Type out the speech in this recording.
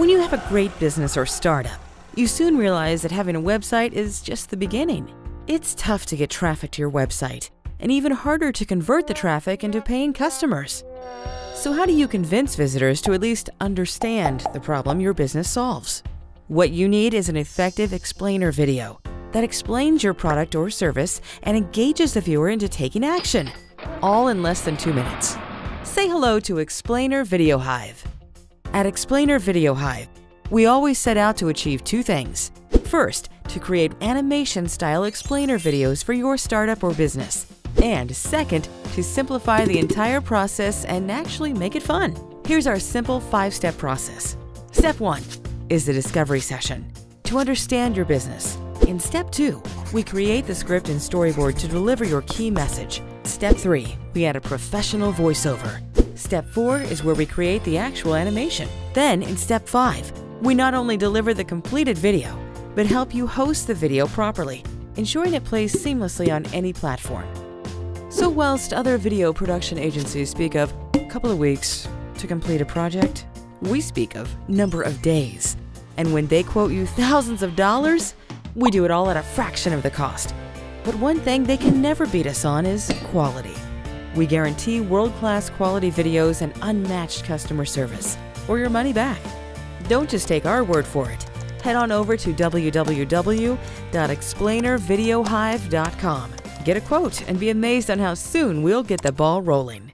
When you have a great business or startup, you soon realize that having a website is just the beginning. It's tough to get traffic to your website, and even harder to convert the traffic into paying customers. So, how do you convince visitors to at least understand the problem your business solves? What you need is an effective explainer video that explains your product or service and engages the viewer into taking action, all in less than two minutes. Say hello to Explainer Video Hive. At Explainer Video Hive, we always set out to achieve two things. First, to create animation style explainer videos for your startup or business. And second, to simplify the entire process and actually make it fun. Here's our simple five step process. Step one is the discovery session to understand your business. In step two, we create the script and storyboard to deliver your key message. Step three, we add a professional voiceover. Step four is where we create the actual animation. Then, in step five, we not only deliver the completed video, but help you host the video properly, ensuring it plays seamlessly on any platform. So, whilst other video production agencies speak of a couple of weeks to complete a project, we speak of number of days. And when they quote you thousands of dollars, we do it all at a fraction of the cost. But one thing they can never beat us on is quality. We guarantee world class quality videos and unmatched customer service, or your money back. Don't just take our word for it. Head on over to www.explainervideohive.com. Get a quote and be amazed on how soon we'll get the ball rolling.